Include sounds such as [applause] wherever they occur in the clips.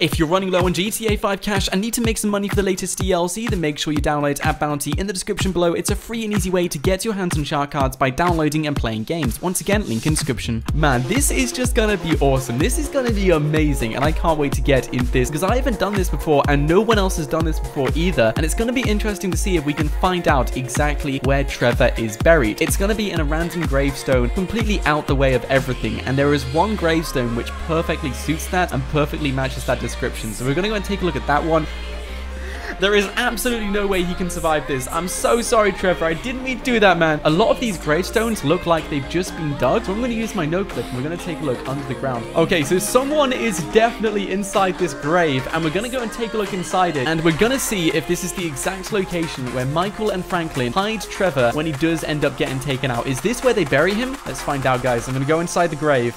If you're running low on GTA 5 cash and need to make some money for the latest DLC, then make sure you download App Bounty in the description below. It's a free and easy way to get your hands on shark cards by downloading and playing games. Once again, link in description. Man, this is just gonna be awesome. This is gonna be amazing, and I can't wait to get in this because I haven't done this before and no one else has done this before either. And it's gonna be interesting to see if we can find out exactly where Trevor is buried. It's gonna be in a random gravestone, completely out the way of everything. And there is one gravestone which perfectly suits that and perfectly matches that description. So we're going to go and take a look at that one. There is absolutely no way he can survive this. I'm so sorry, Trevor. I didn't mean to do that, man. A lot of these gravestones look like they've just been dug. So I'm going to use my no clip and we're going to take a look under the ground. Okay, so someone is definitely inside this grave and we're going to go and take a look inside it. And we're going to see if this is the exact location where Michael and Franklin hide Trevor when he does end up getting taken out. Is this where they bury him? Let's find out, guys. I'm going to go inside the grave.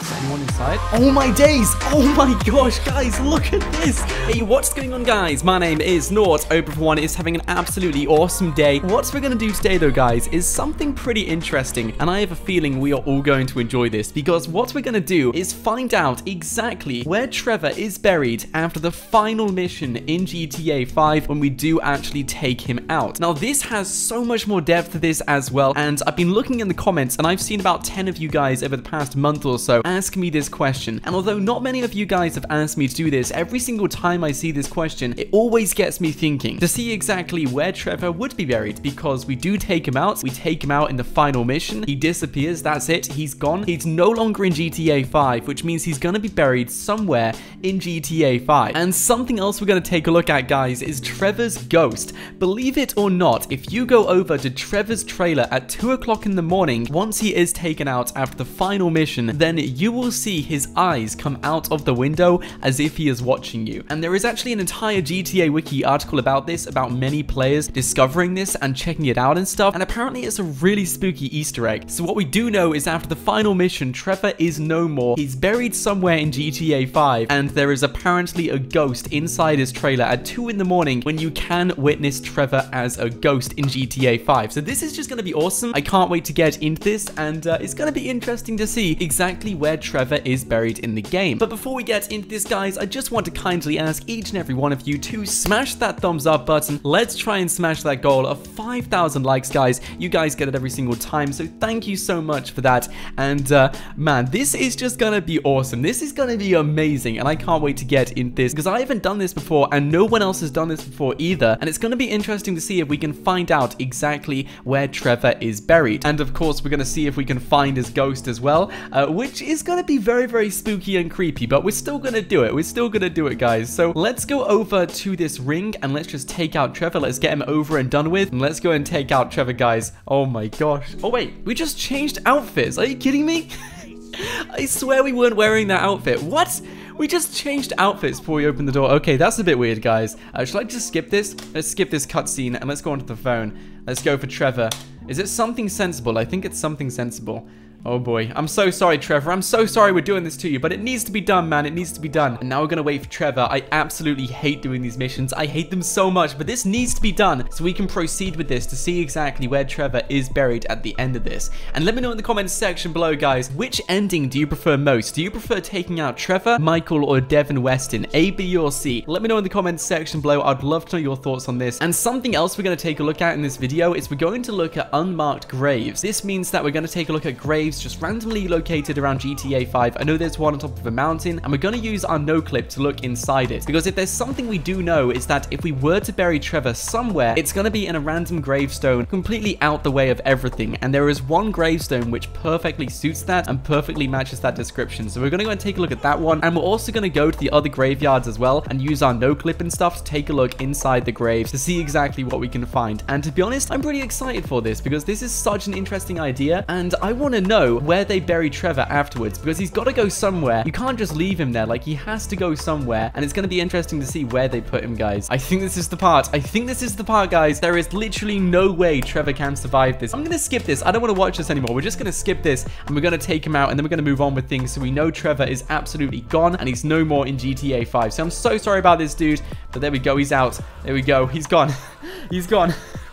Is anyone inside? Oh my days! Oh my gosh, guys, look at this! Hey, what's going on, guys? My name is Nought. Hope everyone is having an absolutely awesome day. What we're to do today, though, guys, is something pretty interesting, and I have a feeling we are all going to enjoy this, because what we're to do is find out exactly where Trevor is buried after the final mission in GTA 5 when we do actually take him out. Now, this has so much more depth to this as well, and I've been looking in the comments, and I've seen about 10 of you guys over the past month or so ask me this question. And although not many of you guys have asked me to do this, every single time I see this question, it always gets me thinking to see exactly where Trevor would be buried because we do take him out. We take him out in the final mission. He disappears. That's it. He's gone. He's no longer in GTA 5, which means he's going to be buried somewhere in GTA 5. And something else we're going to take a look at, guys, is Trevor's ghost. Believe it or not, if you go over to Trevor's trailer at 2 o'clock in the morning, once he is taken out after the final mission, then you will see his eyes come out of the window as if he is watching you. And there is actually an entire GTA Wiki article about this, about many players discovering this and checking it out and stuff, and apparently it's a really spooky Easter egg. So what we do know is after the final mission, Trevor is no more. He's buried somewhere in GTA 5, and there is apparently a ghost inside his trailer at 2 in the morning when you can witness Trevor as a ghost in GTA 5. So this is just going to be awesome. I can't wait to get into this, and uh, it's going to be interesting to see exactly where Trevor is buried in the game. But before we get into this, guys, I just want to kindly ask each and every one of you to smash that thumbs up button. Let's try and smash that goal of 5,000 likes, guys. You guys get it every single time, so thank you so much for that. And, uh, man, this is just gonna be awesome. This is gonna be amazing, and I can't wait to get in this, because I haven't done this before, and no one else has done this before either, and it's gonna be interesting to see if we can find out exactly where Trevor is buried. And, of course, we're gonna see if we can find his ghost as well, uh, which is gonna be very, very spooky and creepy, but we're still gonna do it. We're still gonna do it, guys. So let's go over to this ring and let's just take out Trevor. Let's get him over and done with. And let's go and take out Trevor, guys. Oh my gosh. Oh, wait. We just changed outfits. Are you kidding me? [laughs] I swear we weren't wearing that outfit. What? We just changed outfits before we opened the door. Okay, that's a bit weird, guys. Uh, should I just skip this? Let's skip this cutscene and let's go onto the phone. Let's go for Trevor. Is it something sensible? I think it's something sensible. Oh boy. I'm so sorry, Trevor. I'm so sorry we're doing this to you, but it needs to be done, man. It needs to be done. And now we're gonna wait for Trevor. I absolutely hate doing these missions. I hate them so much, but this needs to be done so we can proceed with this to see exactly where Trevor is buried at the end of this. And let me know in the comments section below, guys, which ending do you prefer most? Do you prefer taking out Trevor, Michael, or Devin Weston? A, B, or C? Let me know in the comments section below. I'd love to know your thoughts on this. And something else we're gonna take a look at in this video is we're going to look at unmarked graves. This means that we're gonna take a look at graves just randomly located around GTA 5. I know there's one on top of a mountain, and we're going to use our no clip to look inside it. Because if there's something we do know is that if we were to bury Trevor somewhere, it's going to be in a random gravestone completely out the way of everything. And there is one gravestone which perfectly suits that and perfectly matches that description. So we're going to go and take a look at that one. And we're also going to go to the other graveyards as well and use our no clip and stuff to take a look inside the graves to see exactly what we can find. And to be honest, I'm pretty excited for this because this is such an interesting idea. And I want to know where where they bury Trevor afterwards because he's got to go somewhere. You can't just leave him there. Like, he has to go somewhere. And it's going to be interesting to see where they put him, guys. I think this is the part. I think this is the part, guys. There is literally no way Trevor can survive this. I'm going to skip this. I don't want to watch this anymore. We're just going to skip this and we're going to take him out and then we're going to move on with things. So we know Trevor is absolutely gone and he's no more in GTA 5. So I'm so sorry about this, dude. But there we go. He's out. There we go. He's gone. [laughs] he's gone. [laughs]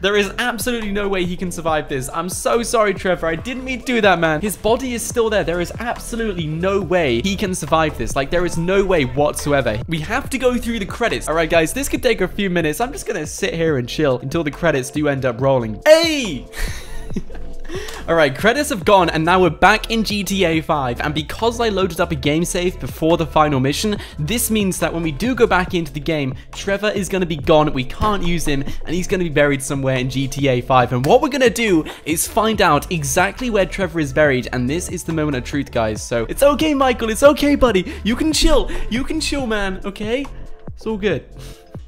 There is absolutely no way he can survive this. I'm so sorry, Trevor. I didn't mean to do that, man. His body is still there. There is absolutely no way he can survive this. Like, there is no way whatsoever. We have to go through the credits. All right, guys, this could take a few minutes. I'm just going to sit here and chill until the credits do end up rolling. Hey! [laughs] Alright, credits have gone and now we're back in GTA 5 and because I loaded up a game save before the final mission, this means that when we do go back into the game, Trevor is going to be gone, we can't use him, and he's going to be buried somewhere in GTA 5. And what we're going to do is find out exactly where Trevor is buried and this is the moment of truth, guys. So it's okay, Michael, it's okay, buddy. You can chill. You can chill, man, okay? It's all good.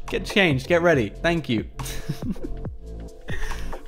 Get changed, get ready. Thank you.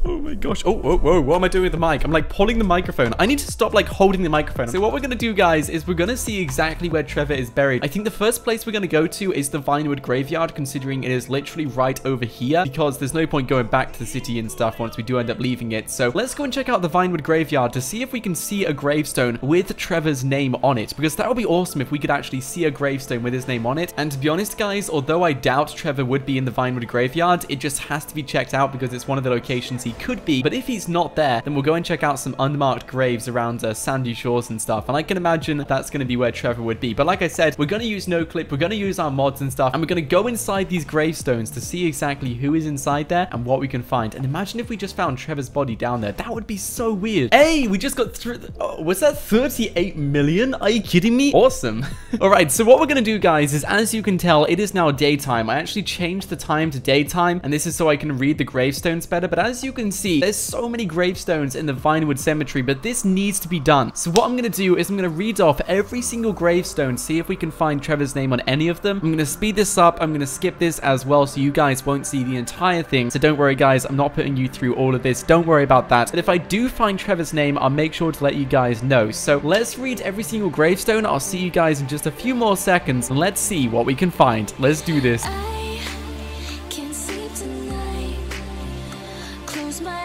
[laughs] Oh my gosh. Oh, whoa, whoa, what am I doing with the mic? I'm like pulling the microphone. I need to stop like holding the microphone. So what we're going to do, guys, is we're going to see exactly where Trevor is buried. I think the first place we're going to go to is the Vinewood Graveyard, considering it is literally right over here, because there's no point going back to the city and stuff once we do end up leaving it. So let's go and check out the Vinewood Graveyard to see if we can see a gravestone with Trevor's name on it, because that would be awesome if we could actually see a gravestone with his name on it. And to be honest, guys, although I doubt Trevor would be in the Vinewood Graveyard, it just has to be checked out because it's one of the locations he could be. But if he's not there, then we'll go and check out some unmarked graves around uh, sandy shores and stuff. And I can imagine that's going to be where Trevor would be. But like I said, we're going to use NoClip. We're going to use our mods and stuff. And we're going to go inside these gravestones to see exactly who is inside there and what we can find. And imagine if we just found Trevor's body down there. That would be so weird. Hey, we just got through. Oh, was that 38 million? Are you kidding me? Awesome. [laughs] All right, so what we're going to do, guys, is as you can tell, it is now daytime. I actually changed the time to daytime, and this is so I can read the gravestones better. But as you can see, there's so many gravestones in the Vinewood Cemetery, but this needs to be done. So what I'm going to do is I'm going to read off every single gravestone, see if we can find Trevor's name on any of them. I'm going to speed this up. I'm going to skip this as well so you guys won't see the entire thing. So don't worry, guys. I'm not putting you through all of this. Don't worry about that. But if I do find Trevor's name, I'll make sure to let you guys know. So let's read every single gravestone. I'll see you guys in just a few more seconds and let's see what we can find. Let's do this. I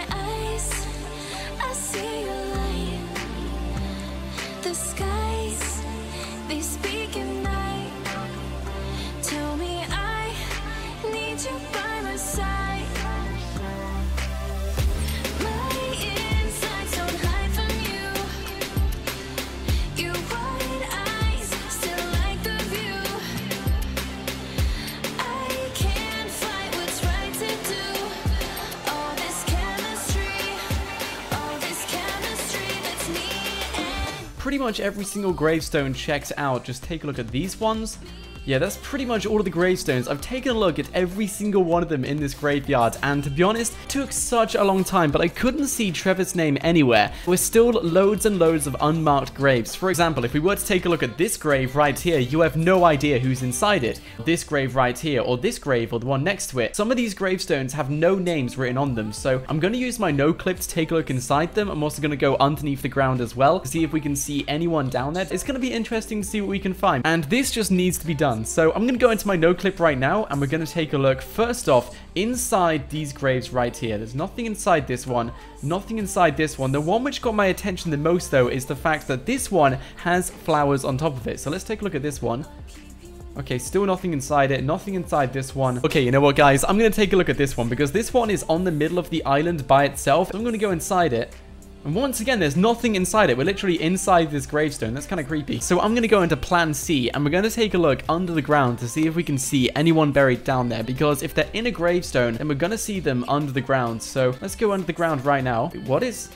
my eyes, I see your light. Pretty much every single gravestone checks out. Just take a look at these ones. Yeah, that's pretty much all of the gravestones. I've taken a look at every single one of them in this graveyard, and to be honest, took such a long time, but I couldn't see Trevor's name anywhere. There's still loads and loads of unmarked graves. For example, if we were to take a look at this grave right here, you have no idea who's inside it. This grave right here, or this grave, or the one next to it. Some of these gravestones have no names written on them, so I'm going to use my no clip to take a look inside them. I'm also going to go underneath the ground as well to see if we can see anyone down there. It's going to be interesting to see what we can find, and this just needs to be done. So I'm going to go into my no clip right now, and we're going to take a look first off inside these graves right here. There's nothing inside this one, nothing inside this one. The one which got my attention the most though is the fact that this one has flowers on top of it. So let's take a look at this one. Okay, still nothing inside it. Nothing inside this one. Okay, you know what, guys? I'm going to take a look at this one because this one is on the middle of the island by itself. I'm going to go inside it. And once again, there's nothing inside it. We're literally inside this gravestone. That's kind of creepy. So I'm going to go into plan C and we're going to take a look under the ground to see if we can see anyone buried down there. Because if they're in a gravestone, then we're going to see them under the ground. So let's go under the ground right now. What is...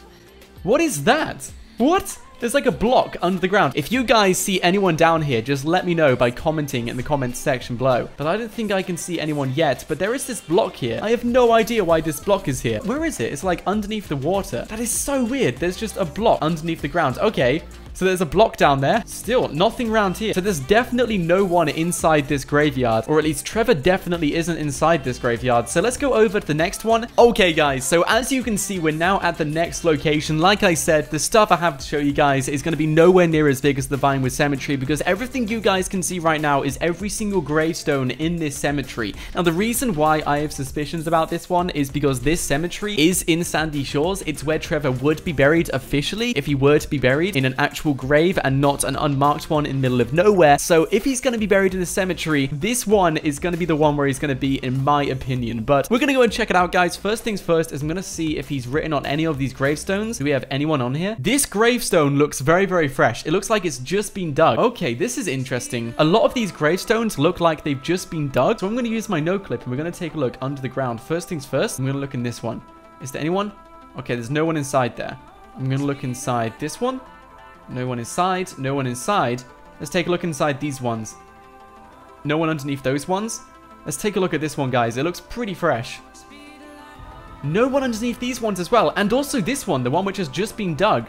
What is that? What? There's like a block under the ground. If you guys see anyone down here, just let me know by commenting in the comments section below. But I don't think I can see anyone yet. But there is this block here. I have no idea why this block is here. Where is it? It's like underneath the water. That is so weird. There's just a block underneath the ground. Okay. So there's a block down there. Still, nothing around here. So there's definitely no one inside this graveyard. Or at least Trevor definitely isn't inside this graveyard. So let's go over to the next one. Okay, guys. So as you can see, we're now at the next location. Like I said, the stuff I have to show you guys is going to be nowhere near as big as the Vinewood Cemetery. Because everything you guys can see right now is every single gravestone in this cemetery. Now, the reason why I have suspicions about this one is because this cemetery is in Sandy Shores. It's where Trevor would be buried officially if he were to be buried in an actual actual grave and not an unmarked one in the middle of nowhere. So if he's going to be buried in a cemetery, this one is going to be the one where he's going to be, in my opinion. But we're going to go and check it out, guys. First things first is I'm going to see if he's written on any of these gravestones. Do we have anyone on here? This gravestone looks very, very fresh. It looks like it's just been dug. Okay, this is interesting. A lot of these gravestones look like they've just been dug. So I'm going to use my no clip and we're going to take a look under the ground. First things first, I'm going to look in this one. Is there anyone? Okay, there's no one inside there. I'm going to look inside this one. No one inside. No one inside. Let's take a look inside these ones. No one underneath those ones. Let's take a look at this one, guys. It looks pretty fresh. No one underneath these ones as well. And also this one, the one which has just been dug.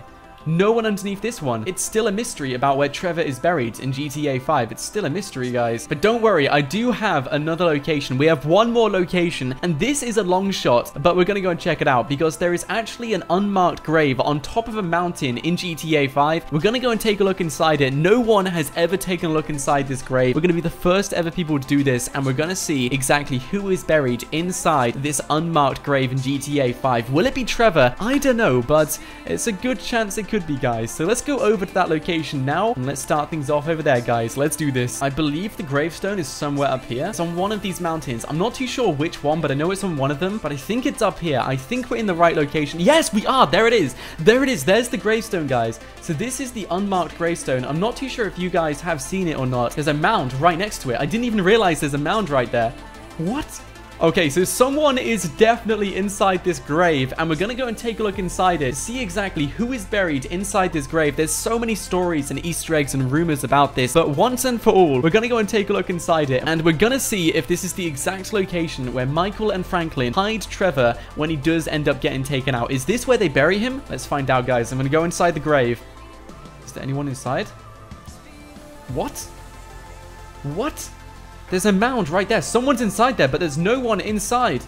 No one underneath this one. It's still a mystery about where Trevor is buried in GTA 5. It's still a mystery, guys. But don't worry, I do have another location. We have one more location, and this is a long shot, but we're going to go and check it out because there is actually an unmarked grave on top of a mountain in GTA 5. We're going to go and take a look inside it. No one has ever taken a look inside this grave. We're going to be the first ever people to do this, and we're going to see exactly who is buried inside this unmarked grave in GTA 5. Will it be Trevor? I don't know, but it's a good chance it could be, guys. So let's go over to that location now, and let's start things off over there, guys. Let's do this. I believe the gravestone is somewhere up here. It's on one of these mountains. I'm not too sure which one, but I know it's on one of them, but I think it's up here. I think we're in the right location. Yes, we are. There it is. There it is. There's the gravestone, guys. So this is the unmarked gravestone. I'm not too sure if you guys have seen it or not. There's a mound right next to it. I didn't even realize there's a mound right there. What? Okay, so someone is definitely inside this grave, and we're gonna go and take a look inside it, see exactly who is buried inside this grave. There's so many stories and Easter eggs and rumors about this, but once and for all, we're gonna go and take a look inside it, and we're gonna see if this is the exact location where Michael and Franklin hide Trevor when he does end up getting taken out. Is this where they bury him? Let's find out, guys. I'm gonna go inside the grave. Is there anyone inside? What? What? There's a mound right there. Someone's inside there, but there's no one inside.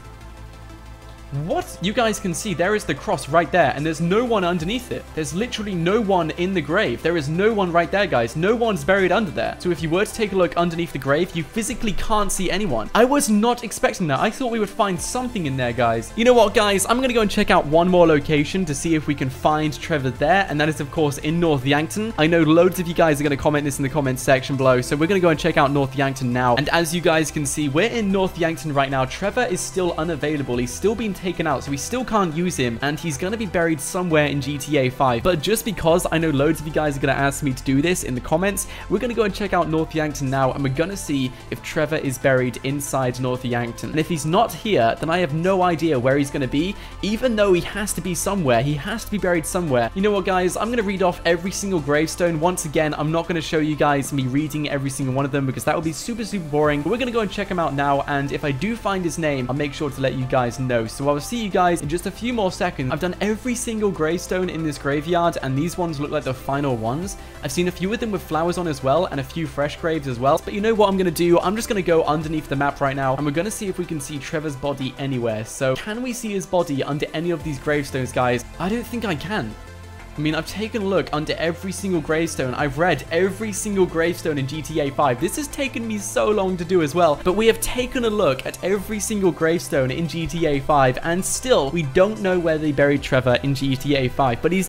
What? You guys can see there is the cross right there, and there's no one underneath it. There's literally no one in the grave. There is no one right there, guys. No one's buried under there. So if you were to take a look underneath the grave, you physically can't see anyone. I was not expecting that. I thought we would find something in there, guys. You know what, guys? I'm going to go and check out one more location to see if we can find Trevor there, and that is, of course, in North Yankton. I know loads of you guys are going to comment this in the comments section below, so we're going to go and check out North Yankton now. And as you guys can see, we're in North Yankton right now. Trevor is still unavailable. He's still being taken out, so we still can't use him, and he's to be buried somewhere in GTA 5. But just because I know loads of you guys are to ask me to do this in the comments, we're to go and check out North Yankton now, and we're to see if Trevor is buried inside North Yankton. And if he's not here, then I have no idea where he's to be, even though he has to be somewhere. He has to be buried somewhere. You know what, guys? I'm to read off every single gravestone. Once again, I'm not to show you guys me reading every single one of them because that would be super, super boring. But we're to go and check him out now, and if I do find his name, I'll make sure to let you guys know. So I'll see you guys in just a few more seconds. I've done every single gravestone in this graveyard, and these ones look like the final ones. I've seen a few of them with flowers on as well, and a few fresh graves as well. But you know what I'm going to do? I'm just going to go underneath the map right now, and we're going to see if we can see Trevor's body anywhere. So can we see his body under any of these gravestones, guys? I don't think I can. I mean, I've taken a look under every single gravestone. I've read every single gravestone in GTA 5. This has taken me so long to do as well. But we have taken a look at every single gravestone in GTA 5. And still, we don't know where they buried Trevor in GTA 5. But he's